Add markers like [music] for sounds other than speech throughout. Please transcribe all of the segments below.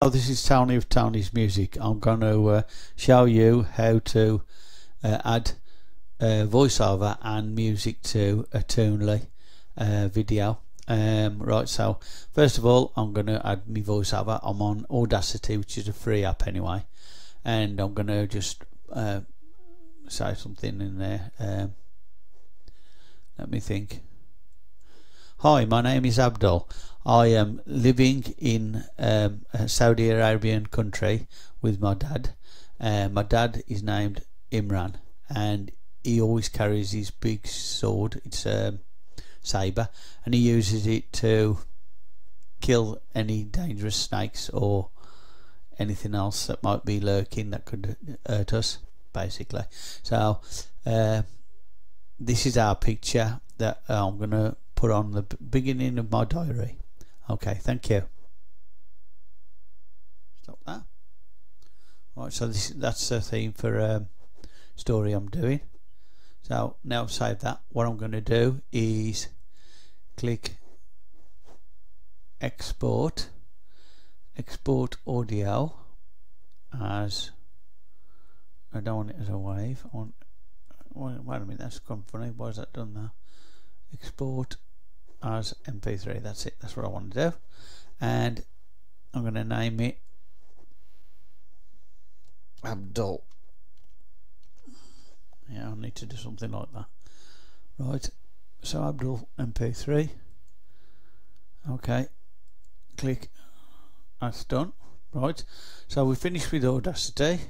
Oh, this is Tony of Tony's Music. I'm going to uh, show you how to uh, add uh, voiceover and music to a Toonly uh, video. Um, right, so first of all, I'm going to add my voiceover. I'm on Audacity, which is a free app anyway, and I'm going to just uh, say something in there. Um, let me think. Hi, my name is Abdul. I am living in um, a Saudi Arabian country with my dad. Uh, my dad is named Imran, and he always carries his big sword. It's a saber, and he uses it to kill any dangerous snakes or anything else that might be lurking that could hurt us. Basically, so uh, this is our picture that I'm gonna put on the beginning of my diary. Okay, thank you. Stop that. Right, so this that's the theme for um, story I'm doing. So now I've saved that. What I'm going to do is click export, export audio as I don't want it as a wave. I want wait a minute, that's gone funny. Why is that done now? Export as mp3 that's it. That's what I want to do. And I'm going to name it Abdul. Yeah I need to do something like that. Right. So Abdul mp3 okay. Click. That's done. Right. So we finished with Audacity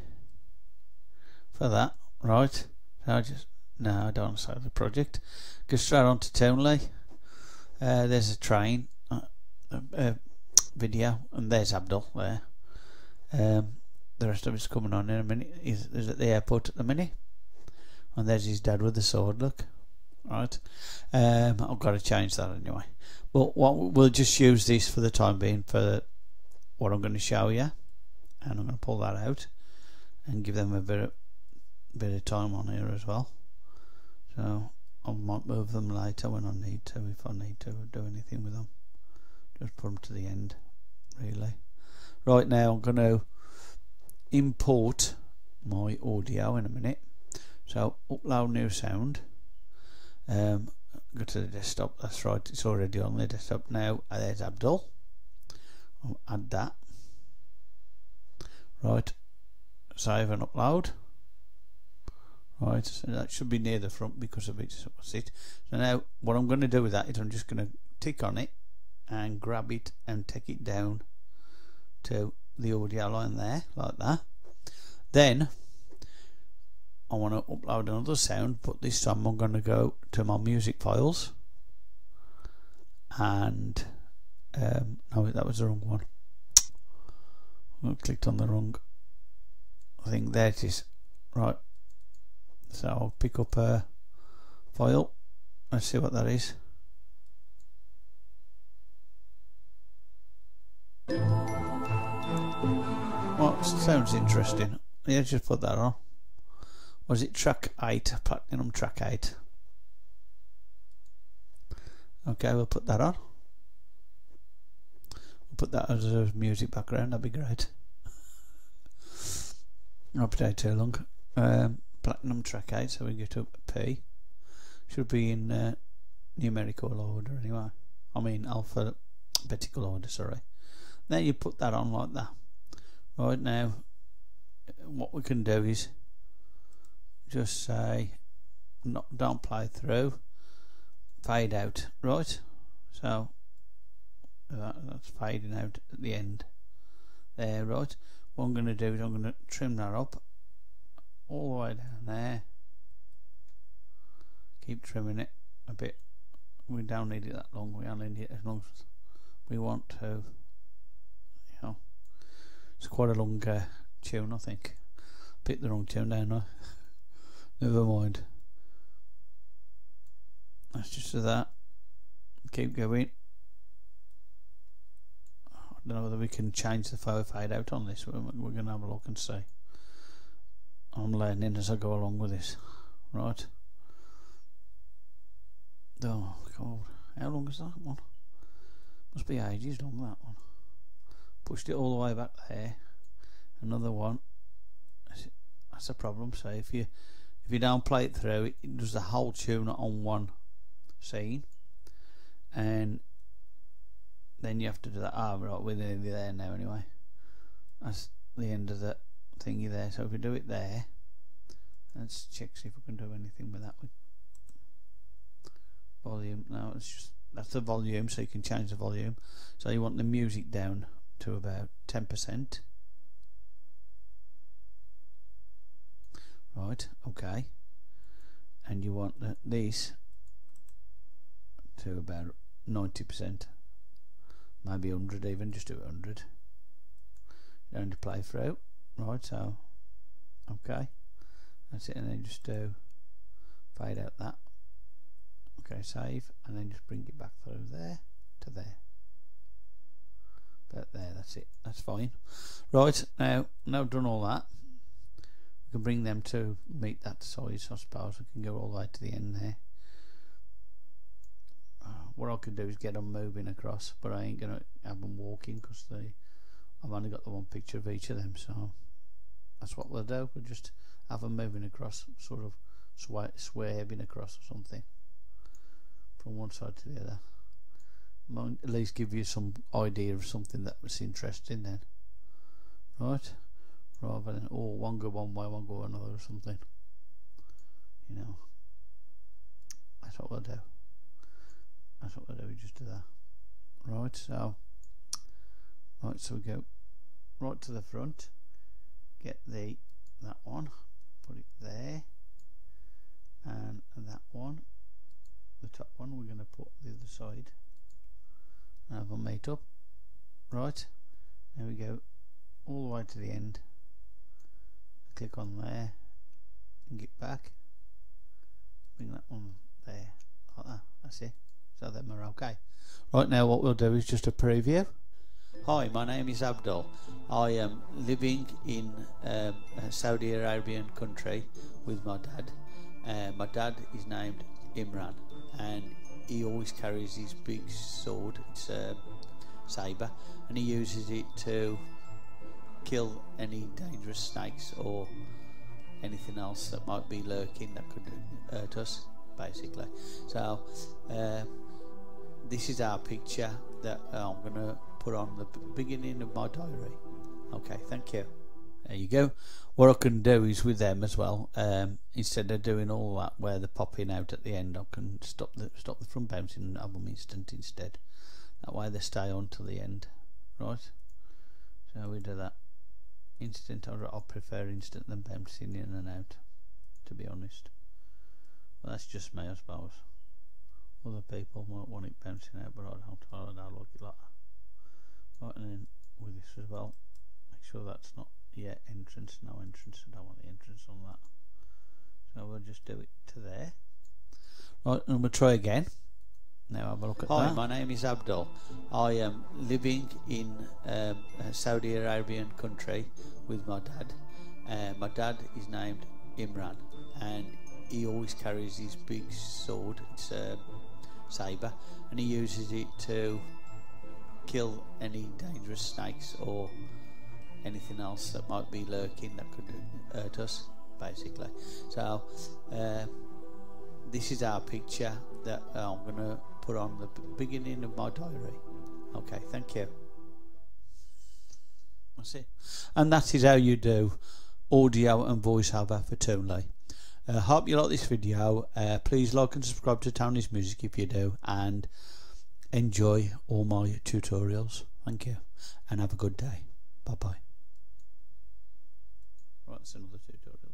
for that. Right. So I just no I don't save the project. Go straight on to Toonly uh, there's a train uh, uh, video, and there's Abdul there. Um, the rest of it's coming on in a minute. He's, he's at the airport at the minute, and there's his dad with the sword. Look, right. Um, I've got to change that anyway. But what we'll just use this for the time being for what I'm going to show you, and I'm going to pull that out and give them a bit of bit of time on here as well. So I might move them later when I need to if I need to do anything with them. Just put them to the end really. Right now I'm going to import my audio in a minute. So upload new sound. Um, go to the desktop that's right it's already on the desktop now. There's Abdul. I'll add that. Right save and upload right. So that should be near the front because of its seat so now what I'm going to do with that is I'm just going to tick on it and grab it and take it down to the audio line there like that. Then I want to upload another sound but this time I'm going to go to my music files and um, no that was the wrong one. I clicked on the wrong thing. There it is. Right so I'll pick up a file let's see what that is. Well sounds interesting. Yeah just put that on. Was it track 8 platinum track 8 okay we'll put that on. We'll put that as a music background. That'd be great. [laughs] Not play too long. Um, platinum track 8 so we get up P. Should be in uh, numerical order anyway. I mean alphabetical order sorry. Then you put that on like that. Right now what we can do is just say not don't play through. Fade out. Right? So that, that's fading out at the end. There right? What I'm going to do is I'm going to trim that up all the way down there. Keep trimming it a bit. We don't need it that long. We only need it as long as we want to. You know. It's quite a long uh, tune I think. Picked the wrong tune down now [laughs] never mind. That's just that. Keep going. I don't know whether we can change the fade out on this. We're, we're going to have a look and see I'm learning as I go along with this. Right. Oh, God. How long is that one? Must be ages long, that one. pushed it all the way back there another one that's a problem so if you if you don't play it through it, does the whole tune on one scene and then you have to do that ah right we're nearly there now anyway that's the end of the thingy there. So if we do it there let's check see if we can do anything with that one volume. Now it's just that's the volume so you can change the volume. So you want the music down to about 10% right okay. And you want the, these to about 90% maybe 100 even just do 100 going to play through right so okay. That's it and then just do fade out that. Okay save and then just bring it back through there to there. But there that's it that's fine. Right now now done all that we can bring them to meet that size I suppose. We can go all the way to the end there. What I could do is get them moving across but I ain't gonna have them walking because they I've only got the one picture of each of them so that's what we'll do. We'll just have them moving across sort of swerving across or something from one side to the other. Might at least give you some idea of something that was interesting then. Right? Rather than oh one go one way one go another or something. You know? That's what we'll do. That's what we'll do we just do that. Right so right so we go right to the front get the that one put it there and that one the top one we're going to put the other side. And have them mate up. Right there we go all the way to the end. Click on there and get back. Bring that one there like that that's it. So them are okay. Right now what we'll do is just a preview Hi, my name is Abdul. I am living in um, a Saudi Arabian country with my dad. Uh, my dad is named Imran and he always carries his big sword, it's a saber, and he uses it to kill any dangerous snakes or anything else that might be lurking that could hurt us, basically. So, uh, this is our picture that I'm going to put on the beginning of my diary. Okay, thank you. There you go. What I can do is with them as well. Um, instead of doing all that where they're popping out at the end, I can stop the stop the front bouncing and have them instant instead. That way they stay on till the end, right? So we do that instant. I prefer instant than bouncing in and out, to be honest. Well, that's just me, I suppose. Other people might want it bouncing out, but I don't. I don't like it like that. Right, and then with this as well, make sure that's not yet entrance. No entrance. I don't want the entrance on that. So we'll just do it to there. Right, and we'll try again. Now have a look at Hi, that. my name is Abdul. I am living in um, a Saudi Arabian country with my dad. Uh, my dad is named Imran and he always carries his big sword. It's a saber and he uses it to kill any dangerous snakes or anything else that might be lurking that could hurt us basically. So uh, this is our picture that I'm going to put on the beginning of my diary. Okay thank you. That's it. And that is how you do audio and voiceover for Toonly uh, hope you like this video. Uh, please like and subscribe to Tony's Music if you do. And enjoy all my tutorials. Thank you. And have a good day. Bye bye right that's another tutorial